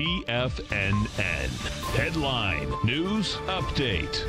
TFNN. Headline News Update.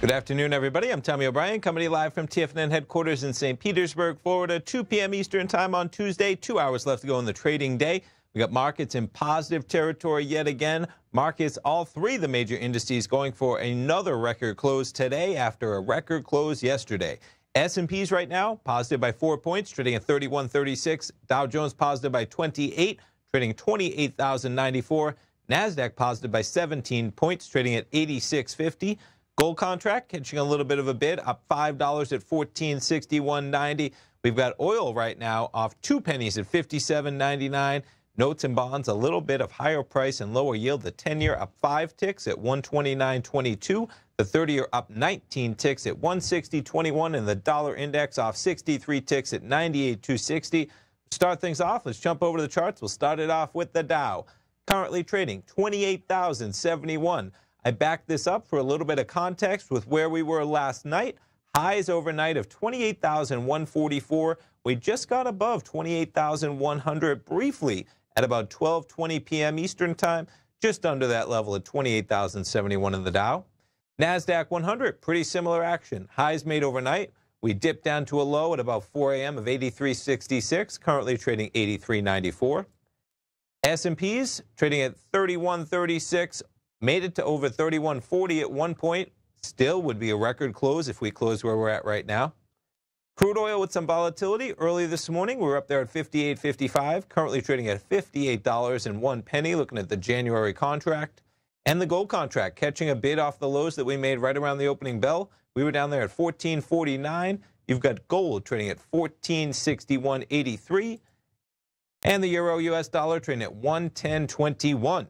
Good afternoon, everybody. I'm Tommy O'Brien, coming to you live from TFNN headquarters in St. Petersburg, Florida, 2 p.m. Eastern Time on Tuesday. Two hours left to go in the trading day. We got markets in positive territory yet again. Markets, all three of the major indices going for another record close today after a record close yesterday. S&Ps right now positive by four points, trading at 3136. Dow Jones positive by 28, trading 28,094. Nasdaq positive by 17 points, trading at 8650. Gold contract catching a little bit of a bid, up $5 at 1461.90. We've got oil right now off two pennies at 57.99. Notes and bonds a little bit of higher price and lower yield. The 10-year up five ticks at 129.22. The 30-year up 19 ticks at 160.21, and the dollar index off 63 ticks at 98.260. Start things off. Let's jump over to the charts. We'll start it off with the Dow, currently trading 28,071. I backed this up for a little bit of context with where we were last night. Highs overnight of 28,144. We just got above 28,100 briefly at about 12:20 p.m. Eastern Time, just under that level at 28,071 in the Dow. Nasdaq 100, pretty similar action. Highs made overnight. We dipped down to a low at about 4 a.m. of 83.66, currently trading 83.94. S&Ps trading at 31.36, Made it to over 31.40 at one point. Still would be a record close if we close where we're at right now. Crude oil with some volatility. Early this morning, we were up there at 58.55. Currently trading at $58 and one penny. Looking at the January contract and the gold contract, catching a bid off the lows that we made right around the opening bell. We were down there at 14.49. You've got gold trading at 14.61.83, and the euro U.S. dollar trading at 110.21. In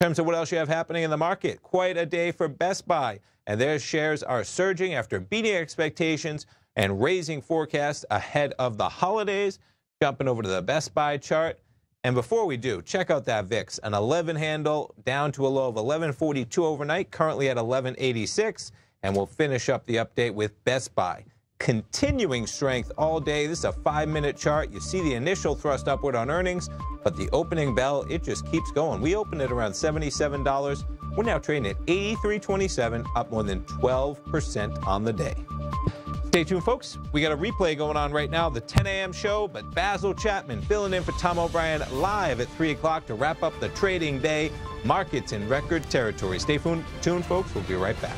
terms of what else you have happening in the market, quite a day for Best Buy, and their shares are surging after beating expectations and raising forecasts ahead of the holidays. Jumping over to the Best Buy chart. And before we do, check out that VIX, an 11 handle down to a low of 1142 overnight, currently at 1186. And we'll finish up the update with Best Buy continuing strength all day. This is a five minute chart. You see the initial thrust upward on earnings, but the opening bell, it just keeps going. We opened at around $77. We're now trading at 83.27, up more than 12% on the day. Stay tuned, folks. We got a replay going on right now, the 10 a.m. show, but Basil Chapman filling in for Tom O'Brien live at 3 o'clock to wrap up the trading day. Markets in record territory. Stay tuned, folks. We'll be right back.